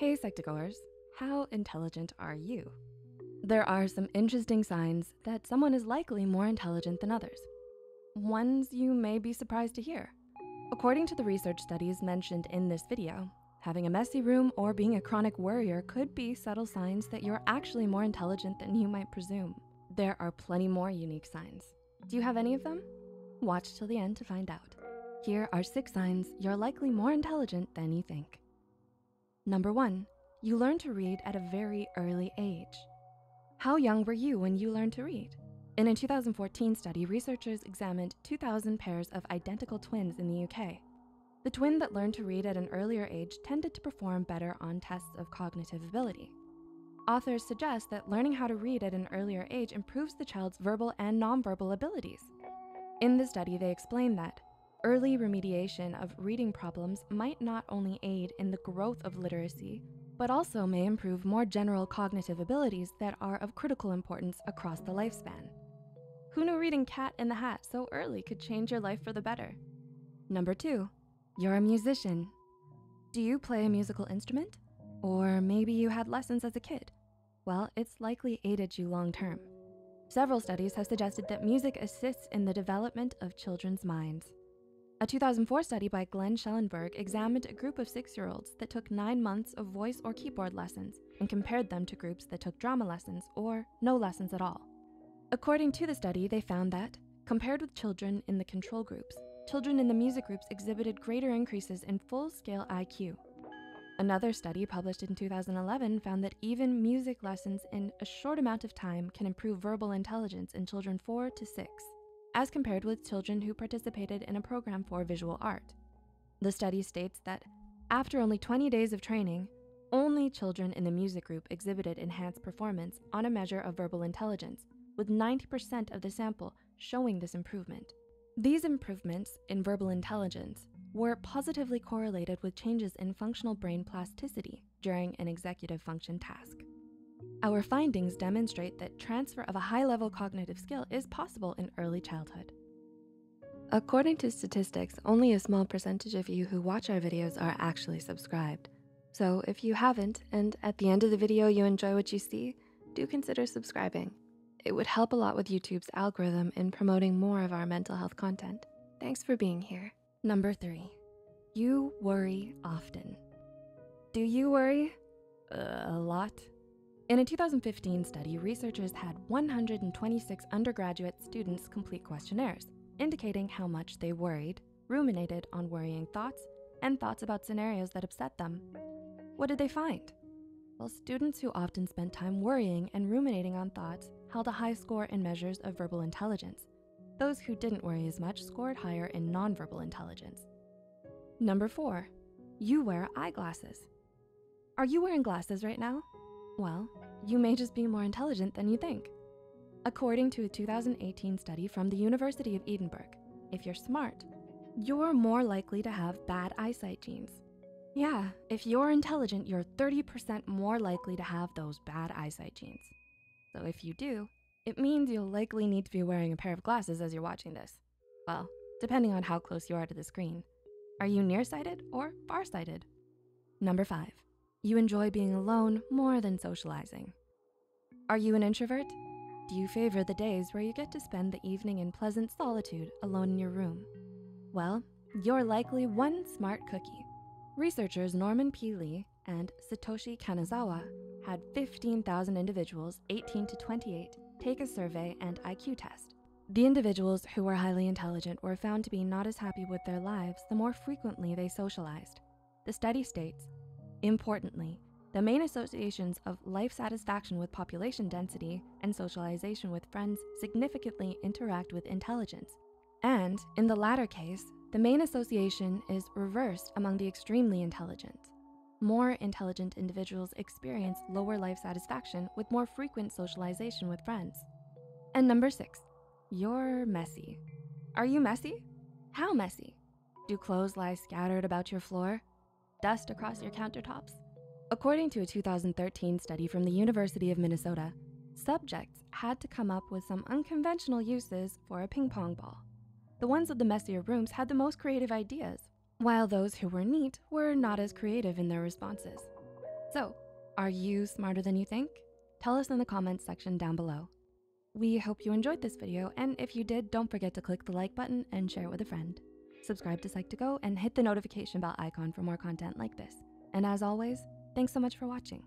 Hey Psych2Goers, how intelligent are you? There are some interesting signs that someone is likely more intelligent than others. Ones you may be surprised to hear. According to the research studies mentioned in this video, having a messy room or being a chronic worrier could be subtle signs that you're actually more intelligent than you might presume. There are plenty more unique signs. Do you have any of them? Watch till the end to find out. Here are six signs you're likely more intelligent than you think. Number one, you learn to read at a very early age. How young were you when you learned to read? In a 2014 study, researchers examined 2,000 pairs of identical twins in the UK. The twin that learned to read at an earlier age tended to perform better on tests of cognitive ability. Authors suggest that learning how to read at an earlier age improves the child's verbal and nonverbal abilities. In the study, they explain that Early remediation of reading problems might not only aid in the growth of literacy, but also may improve more general cognitive abilities that are of critical importance across the lifespan. Who knew reading Cat in the Hat so early could change your life for the better? Number two, you're a musician. Do you play a musical instrument? Or maybe you had lessons as a kid? Well, it's likely aided you long-term. Several studies have suggested that music assists in the development of children's minds. A 2004 study by Glenn Schellenberg examined a group of six-year-olds that took nine months of voice or keyboard lessons and compared them to groups that took drama lessons or no lessons at all. According to the study, they found that compared with children in the control groups, children in the music groups exhibited greater increases in full-scale IQ. Another study published in 2011 found that even music lessons in a short amount of time can improve verbal intelligence in children four to six as compared with children who participated in a program for visual art. The study states that after only 20 days of training, only children in the music group exhibited enhanced performance on a measure of verbal intelligence, with 90% of the sample showing this improvement. These improvements in verbal intelligence were positively correlated with changes in functional brain plasticity during an executive function task. Our findings demonstrate that transfer of a high-level cognitive skill is possible in early childhood. According to statistics, only a small percentage of you who watch our videos are actually subscribed. So if you haven't, and at the end of the video you enjoy what you see, do consider subscribing. It would help a lot with YouTube's algorithm in promoting more of our mental health content. Thanks for being here. Number three, you worry often. Do you worry? Uh, a lot? In a 2015 study, researchers had 126 undergraduate students complete questionnaires, indicating how much they worried, ruminated on worrying thoughts, and thoughts about scenarios that upset them. What did they find? Well, students who often spent time worrying and ruminating on thoughts held a high score in measures of verbal intelligence. Those who didn't worry as much scored higher in nonverbal intelligence. Number four, you wear eyeglasses. Are you wearing glasses right now? Well, you may just be more intelligent than you think. According to a 2018 study from the University of Edinburgh, if you're smart, you're more likely to have bad eyesight genes. Yeah, if you're intelligent, you're 30% more likely to have those bad eyesight genes. So if you do, it means you'll likely need to be wearing a pair of glasses as you're watching this. Well, depending on how close you are to the screen. Are you nearsighted or farsighted? Number five, you enjoy being alone more than socializing. Are you an introvert? Do you favor the days where you get to spend the evening in pleasant solitude alone in your room? Well, you're likely one smart cookie. Researchers Norman P. Li and Satoshi Kanazawa had 15,000 individuals 18 to 28 take a survey and IQ test. The individuals who were highly intelligent were found to be not as happy with their lives the more frequently they socialized. The study states Importantly, the main associations of life satisfaction with population density and socialization with friends significantly interact with intelligence. And in the latter case, the main association is reversed among the extremely intelligent. More intelligent individuals experience lower life satisfaction with more frequent socialization with friends. And number six, you're messy. Are you messy? How messy? Do clothes lie scattered about your floor? Dust across your countertops? According to a 2013 study from the University of Minnesota, subjects had to come up with some unconventional uses for a ping pong ball. The ones with the messier rooms had the most creative ideas, while those who were neat were not as creative in their responses. So, are you smarter than you think? Tell us in the comments section down below. We hope you enjoyed this video, and if you did, don't forget to click the like button and share it with a friend. Subscribe to Psych2Go and hit the notification bell icon for more content like this. And as always, thanks so much for watching.